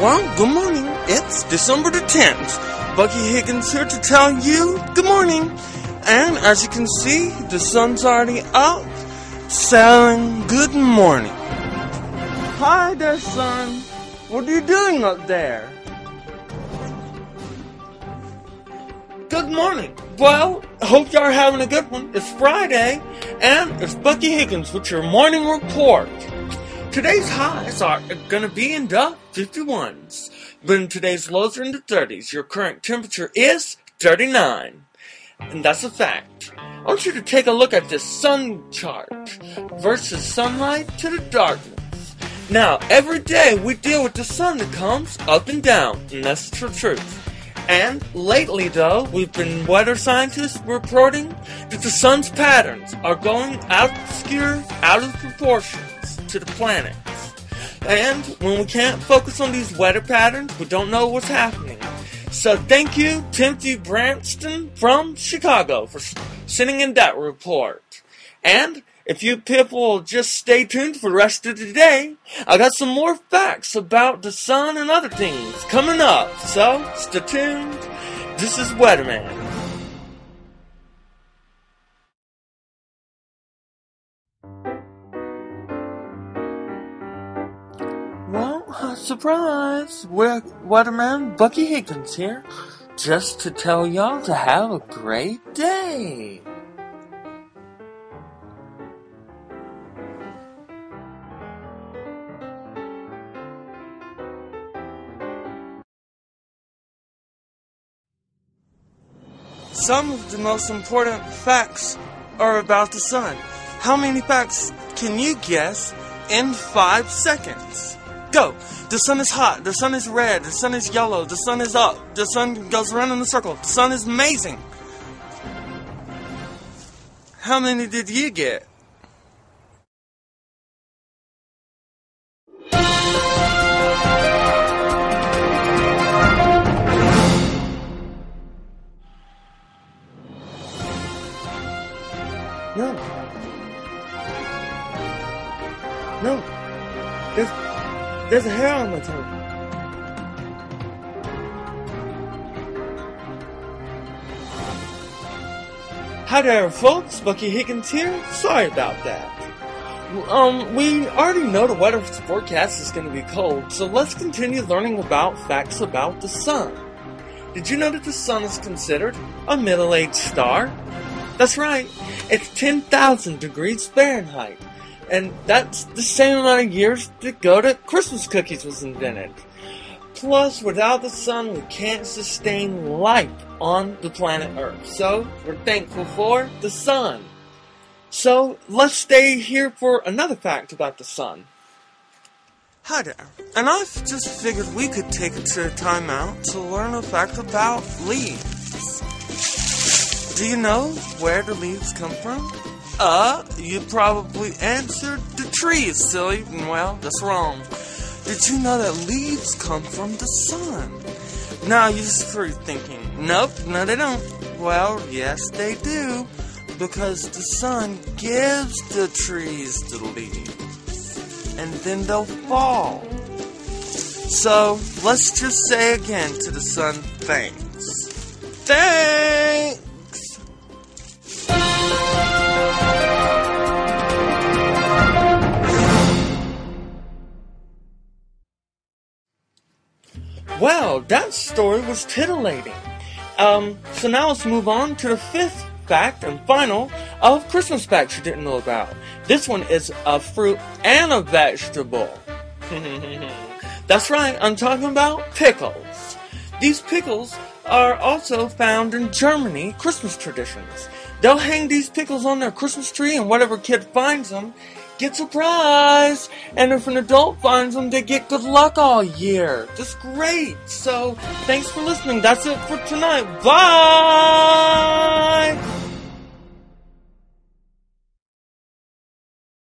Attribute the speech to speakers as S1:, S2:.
S1: Well, good morning. It's December the 10th. Bucky Higgins here to tell you good morning. And as you can see, the sun's already up, saying good morning. Hi there, son. What are you doing up there? Good morning. Well, hope y'all are having a good one. It's Friday, and it's Bucky Higgins with your morning report. Today's highs are going to be in the 51s, but in today's lows are in the 30s. Your current temperature is 39, and that's a fact. I want you to take a look at this sun chart versus sunlight to the darkness. Now, every day we deal with the sun that comes up and down, and that's the truth. And lately, though, we've been weather scientists reporting that the sun's patterns are going out obscure, out of proportion to the planets. And when we can't focus on these weather patterns, we don't know what's happening. So thank you, Timothy Branston from Chicago, for sending in that report. And if you people just stay tuned for the rest of the day, I got some more facts about the sun and other things coming up. So stay tuned. This is Weatherman. Well, Uh, surprise! We're Weatherman Bucky Higgins here, just to tell y'all to have a great day. Some of the most important facts are about the sun. How many facts can you guess in five seconds? Go! The sun is hot, the sun is red, the sun is yellow, the sun is up, the sun goes around in a circle, the sun is amazing. How many did you get? No. No. There's, there's a hair on my tongue. Hi there, folks. Bucky Higgins here. Sorry about that. Um, we already know the weather forecast is going to be cold, so let's continue learning about facts about the sun. Did you know that the sun is considered a middle-aged star? That's right. It's 10,000 degrees Fahrenheit. And that's the same amount of years that Christmas cookies was invented. Plus, without the sun, we can't sustain life on the planet Earth. So, we're thankful for the sun. So, let's stay here for another fact about the sun. Hi there, and I've just figured we could take a time out to learn a fact about leaves. Do you know where the leaves come from? Uh, you probably answered the trees, silly. Well, that's wrong. Did you know that leaves come from the sun? Now you're thinking, nope, no they don't. Well, yes they do, because the sun gives the trees the leaves, and then they'll fall. So, let's just say again to the sun, thanks. Thanks! Well, that story was titillating. Um, so now let's move on to the fifth fact and final of Christmas facts you didn't know about. This one is a fruit and a vegetable. That's right, I'm talking about pickles. These pickles are also found in Germany Christmas traditions. They'll hang these pickles on their Christmas tree, and whatever kid finds them gets a prize. And if an adult finds them, they get good luck all year. Just great. So, thanks for listening. That's it for tonight. Bye!